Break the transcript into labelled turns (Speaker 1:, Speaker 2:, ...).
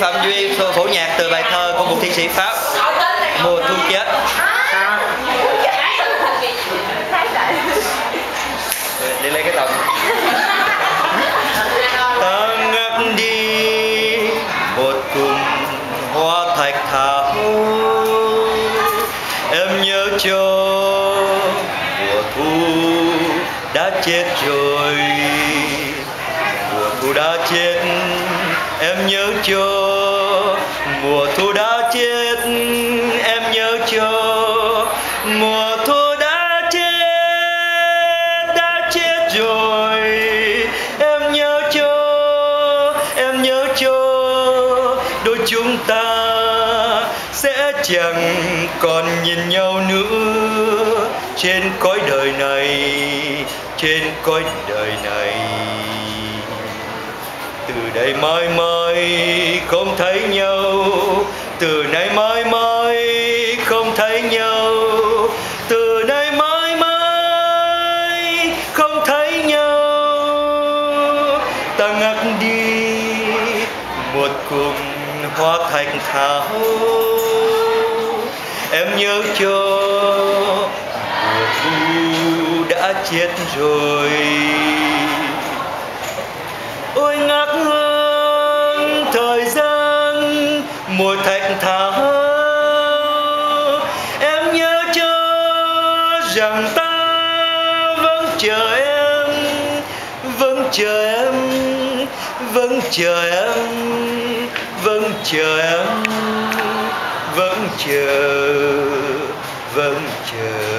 Speaker 1: Phạm Duy phổ nhạc từ bài thơ của một thiên sĩ Pháp, Mùa thu chết. Đi lên cái tổng Ta ngất đi, một cùng hoa thạch thảo Em nhớ cho mùa thu đã chết rồi. Mùa thu đã chết em nhớ chưa? Mùa thu đã chết. Em nhớ chưa? Mùa thu đã chết đã chết rồi. Em nhớ chưa? Em nhớ chưa? Đôi chúng ta sẽ chẳng còn nhìn nhau nữa. Trên cõi đời này, trên cõi đời này đây mãi mãi không thấy nhau. Từ nay mãi mãi không thấy nhau. Từ nay mãi mãi không thấy nhau. Ta ngắt đi một cùng hoa thành thảo. Em nhớ cho mùa đã chết rồi. Ôi ngắt người mùa thạch thảo em nhớ cho rằng ta vẫn chờ em, vẫn chờ em, vẫn chờ em, vẫn chờ em, vẫn chờ vẫn chờ.